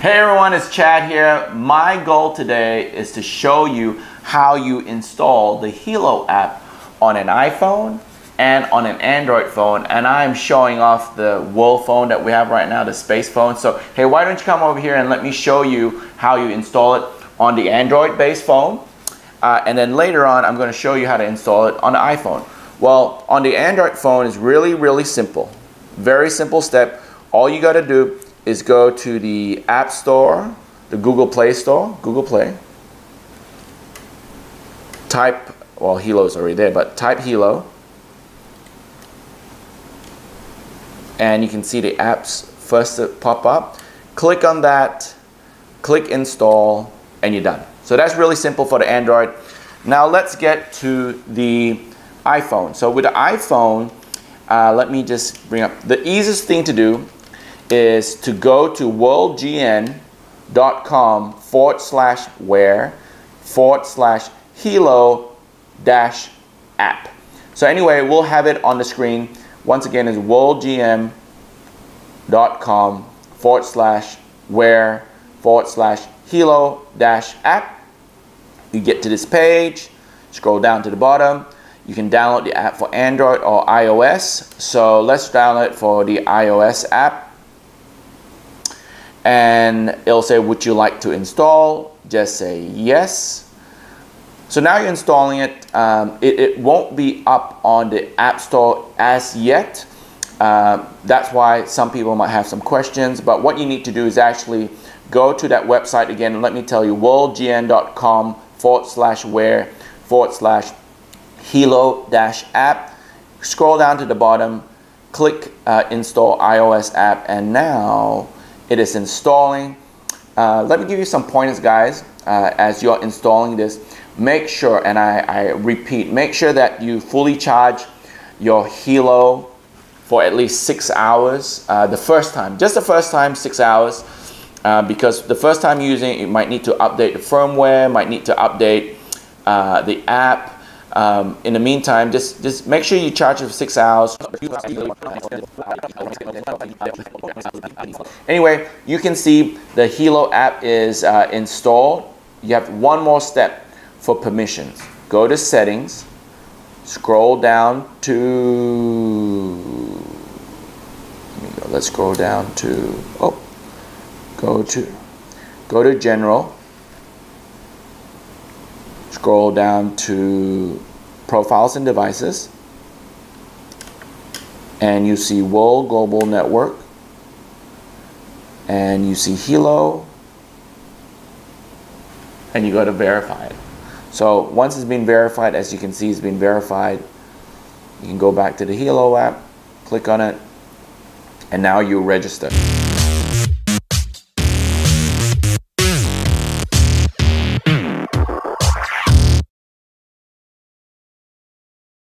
Hey everyone, it's Chad here. My goal today is to show you how you install the Helo app on an iPhone and on an Android phone and I'm showing off the world phone that we have right now, the space phone. So hey, why don't you come over here and let me show you how you install it on the Android based phone uh, and then later on I'm going to show you how to install it on the iPhone. Well, on the Android phone is really, really simple. Very simple step. All you got to do is go to the App Store, the Google Play Store, Google Play. Type, well, Helo's already there, but type Helo. And you can see the apps first pop up. Click on that, click install, and you're done. So that's really simple for the Android. Now let's get to the iPhone. So with the iPhone, uh, let me just bring up, the easiest thing to do is to go to worldgn.com forward slash where forward slash helo dash app. So anyway, we'll have it on the screen. Once again, is worldgn.com forward slash where forward slash helo dash app. You get to this page, scroll down to the bottom. You can download the app for Android or iOS. So let's download for the iOS app and it'll say would you like to install? Just say yes. So now you're installing it. Um, it, it won't be up on the app store as yet. Uh, that's why some people might have some questions but what you need to do is actually go to that website again and let me tell you worldgn.com forward slash where forward slash helo dash app. Scroll down to the bottom click uh, install iOS app and now it is installing. Uh, let me give you some pointers, guys, uh, as you're installing this. Make sure, and I, I repeat, make sure that you fully charge your Helo for at least six hours uh, the first time. Just the first time, six hours. Uh, because the first time using it, you might need to update the firmware, might need to update uh, the app, um, in the meantime, just just make sure you charge it for six hours. Anyway, you can see the Helo app is uh, installed. You have one more step for permissions. Go to settings, scroll down to, let let's scroll down to, oh, go to, go to general, scroll down to profiles and devices and you see World Global Network and you see Helo and you go to verify it. So once it's been verified, as you can see, it's been verified. You can go back to the Helo app, click on it, and now you register.